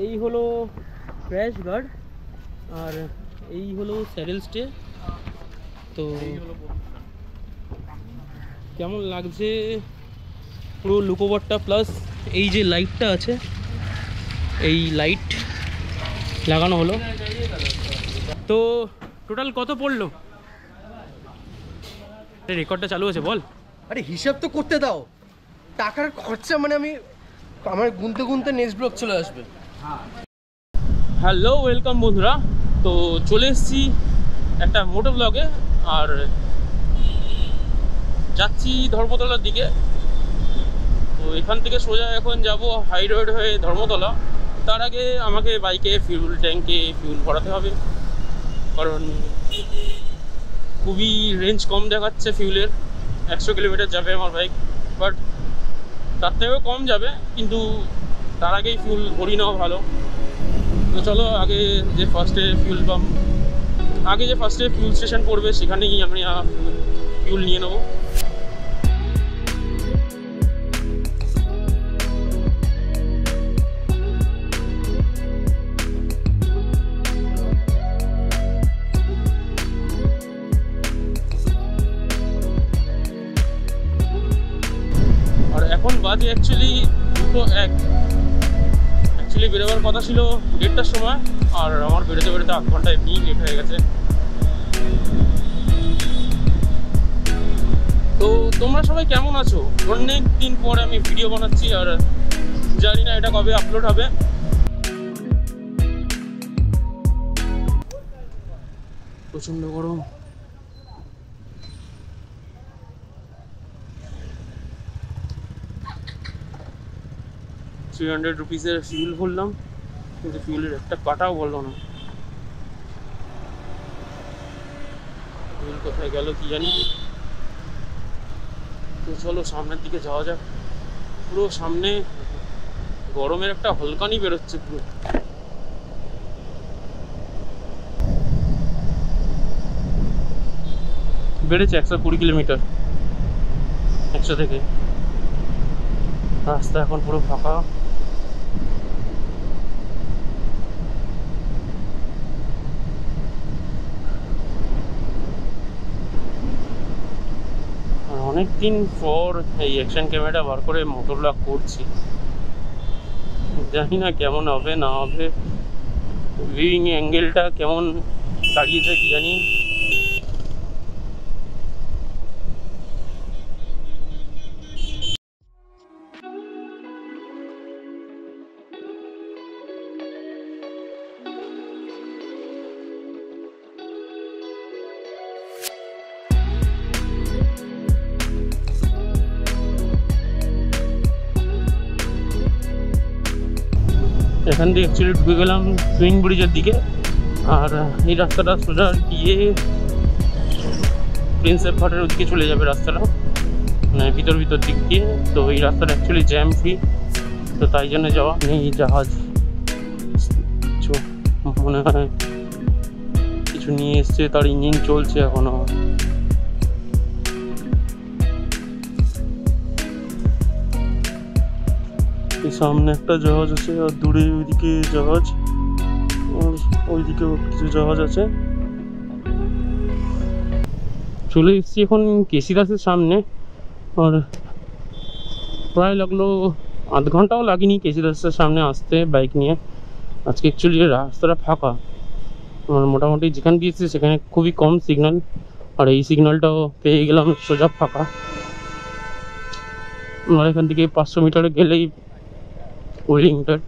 এই হলো crash guard আর এই হলো স্যারেল স্টে তো কেমন লাগছে পুরো লুকোভারটা প্লাস এই যে লাইটটা আছে, এই লাইট লাগানো হলো। তো টোটাল কত পড়ল? রেকর্ডটা চালু আছে বল। আরে হিসাব তো করতে দাও। টাকার খরচা মানে আমি আমার গুনতে গুনতে নেক্সট ব্লক চলে আসবে। হ্যালো, ওয়েলকাম বন্ধুরা। তো চলে এসেছি একটা মোটো ব্লগে, আর যাচ্ছি ধর্মতলার দিকে। তো এখান থেকে সোজা এখন যাব হাই রোড হয়ে ধর্মতলা। তার আগে আমাকে বাইকে ফিউল ট্যাঙ্কে ফিউল ভরাতে হবে। কারণ খুবই রেঞ্জ কম দেখাচ্ছে ফিউলের একশো কিলোমিটার যাবে আমার বাইক বাট তার থেকেও কম যাবে। কিন্তু তার আগেই ফুল ভরি নেওয়া ভালো। তো চলো, আগে যে ফার্স্টে ফিউল পাম্প আগে যে ফার্স্টে ফিউল স্টেশন পড়বে সেখানেই আমি ফিউল নিয়ে নেব। দুটো এক। অ্যাকচুয়ালি বেরোবার কথা ছিল দেড়টার সময়, আর আমার বেরোতে বেরোতে আধ ঘণ্টা এমনিই লেট হয়ে গেছে। তো তোমরা সবাই কেমন আছো? অনেক দিন পরে আমি ভিডিও বানাচ্ছি, আর জানি না এটা কবে আপলোড হবে। প্রচণ্ড গরম। থ্রি হান্ড্রেড রুপিসের ফিউল ভরলাম। কিন্তু ফিউলের একটা কাটাও বলল না। ফিউল কোথায় গেল কি জানি। তো চলো সামনের দিকে যাওয়া যাক। পুরো সামনে গরমের একটা হলকানি বেরোচ্ছে পুরো। বেড়েছে একশো কুড়ি কিলোমিটার। একশো থেকে। রাস্তা এখন পুরো ফাঁকা। অনেক দিন পর এই অ্যাকশন ক্যামেরাটা বার করে মোটর ব্লগ করছি। জানি না কেমন হবে, না হবে। ভিউইং অ্যাঙ্গেলটা কেমন দাঁড়িয়েছে কি জানি। এখান দিয়ে অ্যাকচুয়ালি ঢুকে গেলাম সুইং ব্রিজের দিকে। আর এই রাস্তাটা সোজা গিয়ে প্রিন্সেপ ঘাটের ওদিকে চলে যাবে রাস্তাটা। মানে ভিতর ভিতর দিক দিয়ে। তো এই রাস্তাটা অ্যাকচুয়ালি জ্যাম ফ্রি তো তাই জন্য যাওয়া নেই জাহাজ। মনে হয় কিছু নিয়ে এসছে, তার ইঞ্জিন চলছে এখনও। এই সামনে একটা জাহাজ আছে আর দূরে ওইদিকে জাহাজ। আর ওইদিকেও কিছু জাহাজ আছে। চলে এসেছি এখন কেসিদাসের সামনে। আর প্রায় লাগল আধ ঘন্টাও লাগেনি কেসিদাসের সামনে আসতে বাইক নিয়ে। আজকে অ্যাকচুয়ালি রাস্তাটা ফাঁকা। আর মোটামুটি যেখানে দিয়েছি সেখানে খুবই কম সিগন্যাল আর এই সিগন্যালটাও পেয়ে গেলাম সোজা ফাঁকা। আর এখান থেকে পাঁচশো মিটারে গেলেই ওয়েলিংটন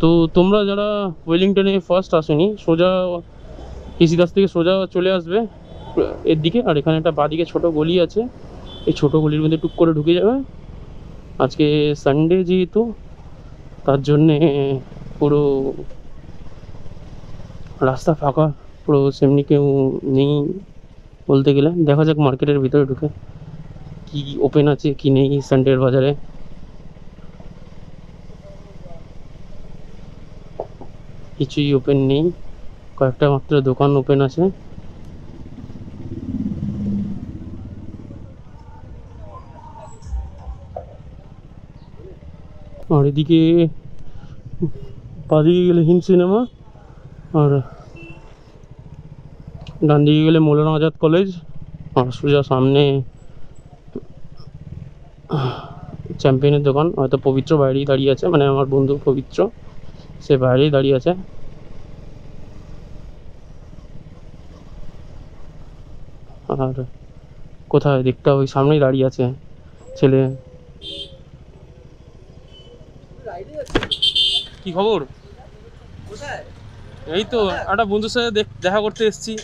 তো তোমরা যারা ওয়েলিংটনে ফার্স্ট আসোনি, সোজা কেসিদাস থেকে সোজা চলে আসবে এর দিকে। আর এখানে একটা বাদিকে ছোট গলি আছে। এই ছোট গলির মধ্যে টুক করে ঢুকে যাবে। আজকে সানডে যেহেতু, তার জন্যে পুরো রাস্তা ফাঁকা, পুরো সেমনি কেউ নেই বলতে গেলে। দেখা যাক মার্কেটের ভিতরে ঢুকে কি ওপেন আছে, কি নেই সানডের বাজারে। কিছুই ওপেন নেই। কয়েকটা মাত্র দোকান ওপেন আছে। আর এদিকে বাদিকে গেলে হিন্দ সিনেমা আর ডান দিকে গেলে মৌলানা আজাদ কলেজ আর সোজা সামনে চ্যাম্পিয়নের দোকান। হয়তো পবিত্র বাইরেই দাঁড়িয়ে আছে মানে আমার বন্ধু পবিত্র। সে বাইরেই দাঁড়িয়ে আছে। আর কোথায় দেখতে ওই সামনেই দাঁড়িয়ে আছে ছেলে। কি খবর? এই তো একটা বন্ধুর সাথে দেখ- দেখা করতে এসেছি।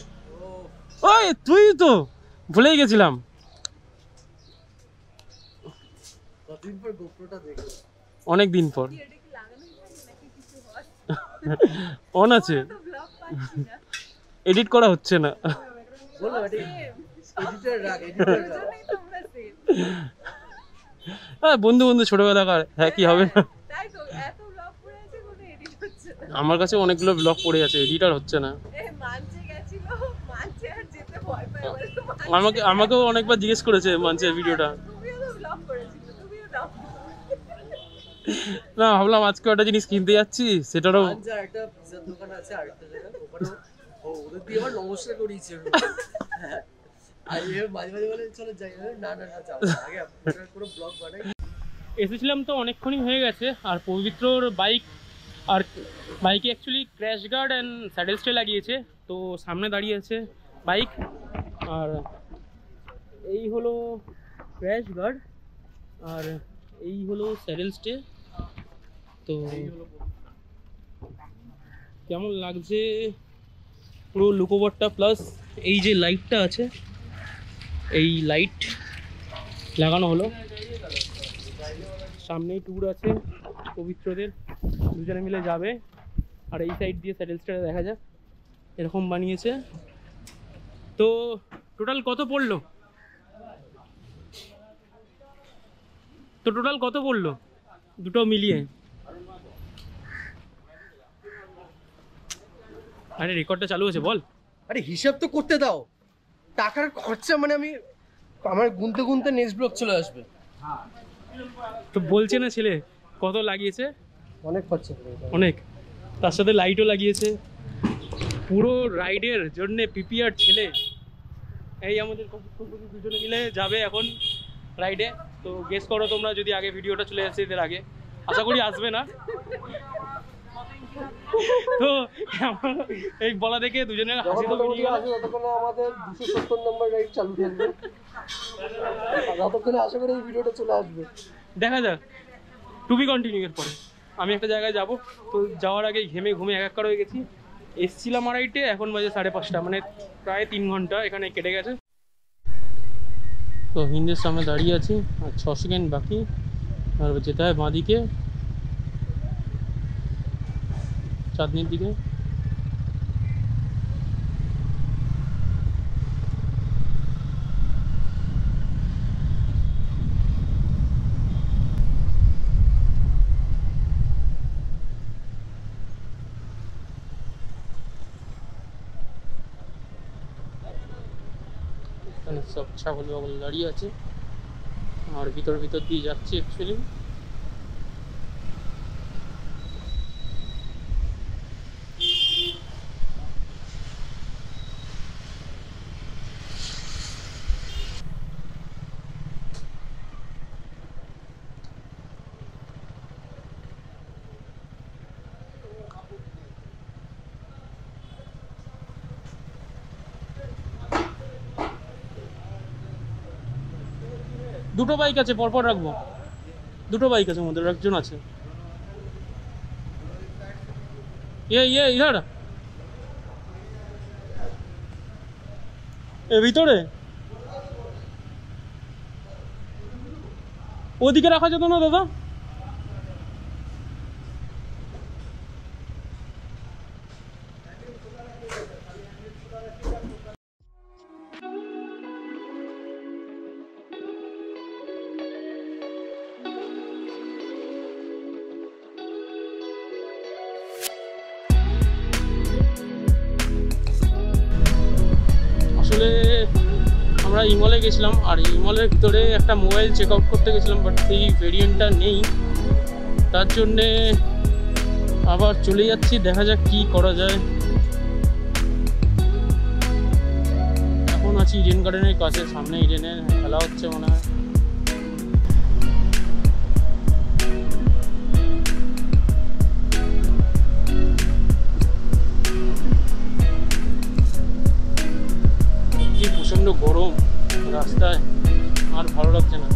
ওই তুই তো ভুলেই গেছিলাম। অনেক দিন পর। অন আছে। এডিট করা হচ্ছে না। হ্যাঁ বন্ধু বন্ধু ছোটবেলাকার হ্যাঁ কি হবে? না তাই তো এত ব্লগ করে আছে কোনো এডিট হচ্ছে না। আমার কাছে অনেকগুলো ব্লগ পড়ে আছে এডিটার হচ্ছে না। এ মানছে গেছিল মানছে আর যেতে ভয় পায় বলে তো মানছে। আমাকে আমাকেও অনেকবার জিজ্ঞেস করেছে মানছের ভিডিওটা তুমিও তো ব্লগ করেছিলে তুমিও দাও না ভাবলাম আজকে একটা জিনিস কিনতে যাচ্ছি সেটারও একটা পিজার দোকান আছে আরেকটা জায়গা ওখানে ও ওদের দিয়ে আবার নমস্কার করিয়েছে। আর মাঝে মাঝে বলে চলো যাই। না না না যাব আগে পুরো ব্লগ বানাই। এসেছিলাম তো অনেকক্ষণই হয়ে গেছে আর পবিত্রর বাইক আর বাইকে actually crash guard and saddle stay লাগিয়েছে তো সামনে দাঁড়িয়ে আছে বাইক আর এই হলো ক্র্যাশ গার্ড আর এই হলো স্যাডেল স্টে তো কেমন লাগছে পুরো লুকোবরটা প্লাস এই যে লাইটটা আছে এই লাইট লাগানো হলো। সামনেই ট্যুর আছে পবিত্রদের দুজনে মিলে যাবে। আর এই সাইড দিয়ে স্যাটেলসটা দেখা যাক এরকম বানিয়েছে। তো টোটাল কত পড়ল? তো টোটাল কত পড়ল? দুটো মিলিয়ে। আরে রেকর্ডটা চালু আছে বল। আরে হিসাব তো করতে দাও। টাকার খরচা মানে আমি আমার গুনতে গুনতে নেক্সট ব্লক চলে আসবে। তো বলছে না ছেলে কত লাগিয়েছে? অনেক খরচা অনেক। তার সাথে লাইটও লাগিয়েছে। পুরো রাইডের জন্যে পিপিআর ছেলে। এই আমাদের দুজনে মিলে যাবে এখন রাইডে তো গেস করো তোমরা যদি আগে ভিডিওটা চলে আসছে এদের আগে। আশা করি আসবে না। তো এই বলা দেখে দুজনে হাসি তো বেরিয়ে গেল ততক্ষণে আমাদের দুশো সত্তর নম্বর রাইড চালু থাকবে। ততক্ষণে আশা করি এই ভিডিওটা চলে আসবে। দেখা যাক। টু বি কন্টিনিউ এর পরে। আমি একটা জায়গায় যাব তো যাওয়ার আগে ঘেমে ঘুমে একাকার হয়ে গেছি। এসছিলাম আড়াইটে এখন বাজে সাড়ে পাঁচটা মানে প্রায় তিন ঘণ্টা এখানে কেটে গেছে। তো হিন্দের সামনে দাঁড়িয়ে আছি আর ছ সেকেন্ড বাকি। আর যেতে হয় বাঁদিকে। চাঁদনির দিকে। সব ছাগল বাগল দাঁড়িয়ে আছে। আর ভিতর ভিতর দিয়ে যাচ্ছি অ্যাকচুয়ালি দুটো বাইক আছে, পরপর রাখব। দুটো বাইক আছে আমাদের একজন আছে। ইয়ে ইয়ে ইধার এ ভিতরে? ওদিকে রাখা যেত না, দাদা? ইমলে গেছিলাম, আর ইমলের ভিতরে একটা মোবাইল চেক আউট করতে গেছিলাম বাট সেই ভেরিয়েন্টটা নেই। তার জন্যে আবার চলে যাচ্ছি, দেখা যাক কি করা যায়। এখন আছি ইডেন গার্ডেনের কাছে, সামনে ইডেনের খেলা হচ্ছে মনে হয়। কি প্রচণ্ড গরম। রাস্তায় আর ভালো লাগছে না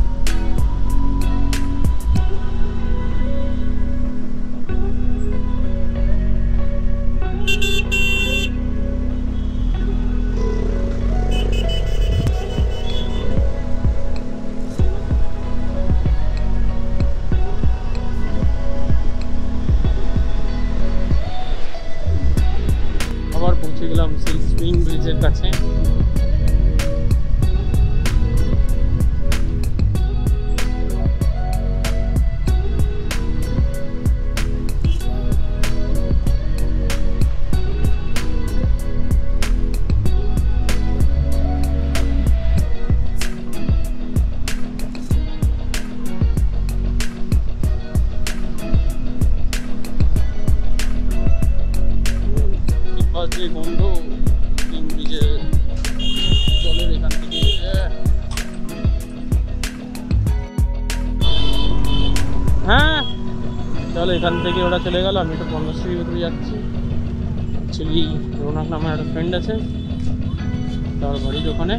হ্যাঁ। চলো এখান থেকে ওরা চলে গেল, আমি তো পঞ্চাশ্রী ভিতরে যাচ্ছি। অ্যাকচুয়ালি রৌনক নামে একটা ফ্রেন্ড আছে, তার বাড়ির ওখানে।